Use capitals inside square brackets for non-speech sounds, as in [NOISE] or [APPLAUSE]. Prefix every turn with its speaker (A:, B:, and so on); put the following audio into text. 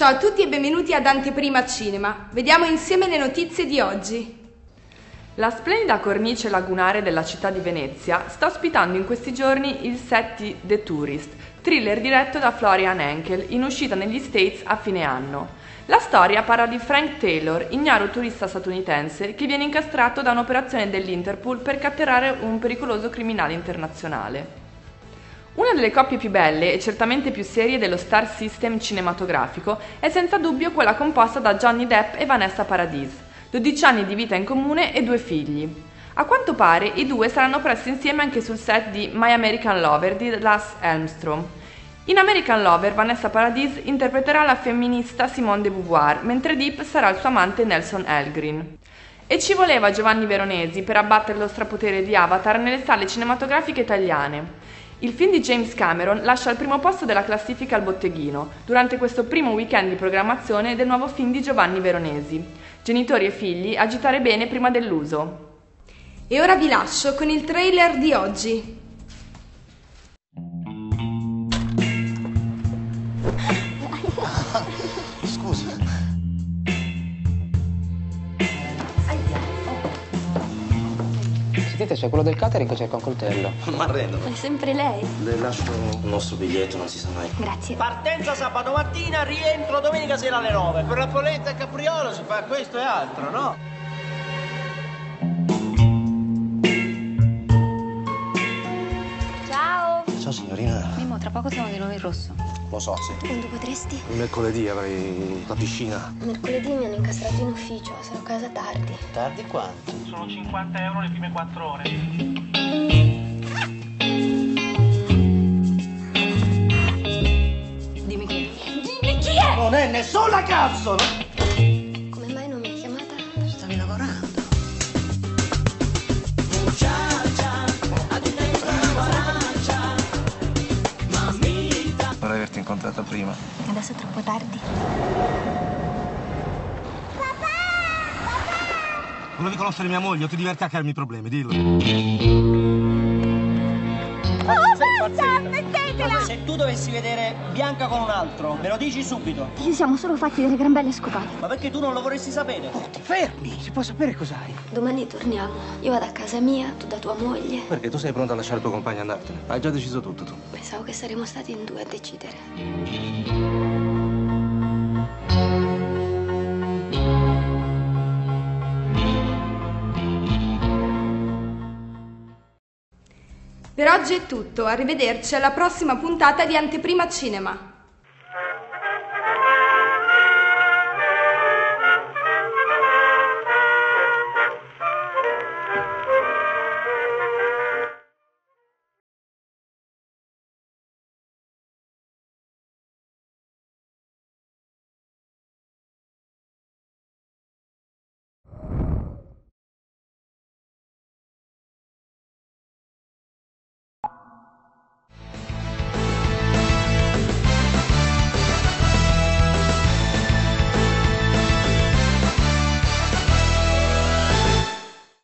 A: Ciao a tutti e benvenuti ad Anteprima Cinema. Vediamo insieme le notizie di oggi.
B: La splendida cornice lagunare della città di Venezia sta ospitando in questi giorni il set di The Tourist, thriller diretto da Florian Henkel, in uscita negli States a fine anno. La storia parla di Frank Taylor, ignaro turista statunitense che viene incastrato da un'operazione dell'Interpol per catturare un pericoloso criminale internazionale. Una delle coppie più belle e certamente più serie dello star system cinematografico è senza dubbio quella composta da Johnny Depp e Vanessa Paradis, 12 anni di vita in comune e due figli. A quanto pare i due saranno presto insieme anche sul set di My American Lover di Lars Elmstrom. In American Lover Vanessa Paradis interpreterà la femminista Simone de Beauvoir, mentre Deep sarà il suo amante Nelson Elgrin. E ci voleva Giovanni Veronesi per abbattere lo strapotere di Avatar nelle sale cinematografiche italiane. Il film di James Cameron lascia al primo posto della classifica al botteghino, durante questo primo weekend di programmazione del nuovo film di Giovanni Veronesi. Genitori e figli, agitare bene prima dell'uso.
A: E ora vi lascio con il trailer di oggi.
C: Sentite, c'è quello del catering che cerca un coltello. [LAUGHS]
D: Ma arrendo.
E: È sempre lei.
D: Le lascio il nostro biglietto, non si sa mai.
E: Grazie.
F: Partenza sabato mattina, rientro domenica sera alle 9. Per la polenta e capriola si fa questo e altro, no?
E: Ciao.
D: Ciao signorina.
E: Mimmo, tra poco siamo di nuovo in rosso.
D: Lo so, sì.
E: Quando potresti?
D: Mercoledì avrei la piscina.
E: Mercoledì mi hanno incastrato in ufficio, sarò a casa tardi.
D: Tardi quanto?
F: Sono 50 euro le prime 4 ore.
E: Dimmi chi è. Dimmi chi è!
F: Non è nessuna cazzo!
E: Adesso è troppo tardi.
F: Volevi conoscere mia moglie o ti diverti a crearmi problemi, dillo. Se tu dovessi vedere Bianca con un altro, me lo dici subito.
E: Ci siamo solo fatti delle gran belle scopate.
F: Ma perché tu non lo vorresti sapere?
D: Fermi! Si può sapere cos'hai?
E: Domani torniamo. Io vado a casa mia, tu da tua moglie.
D: Perché tu sei pronta a lasciare il tuo compagno e andartene. Hai già deciso tutto tu.
E: Pensavo che saremmo stati in due a decidere.
A: Per oggi è tutto, arrivederci alla prossima puntata di Anteprima Cinema.